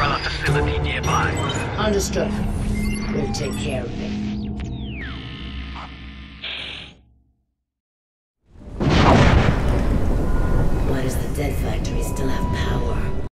Umbrella facility nearby. Understood. We'll take care of it. Why does the dead factory still have power?